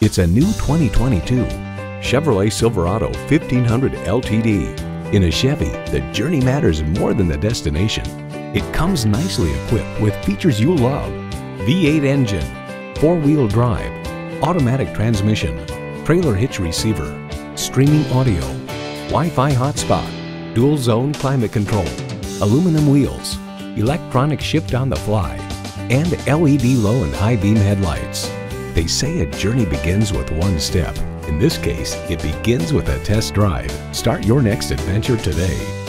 It's a new 2022 Chevrolet Silverado 1500 LTD. In a Chevy, the journey matters more than the destination. It comes nicely equipped with features you love. V8 engine, four-wheel drive, automatic transmission, trailer hitch receiver, streaming audio, Wi-Fi hotspot, dual zone climate control, aluminum wheels, electronic shift on the fly, and LED low and high beam headlights. They say a journey begins with one step. In this case, it begins with a test drive. Start your next adventure today.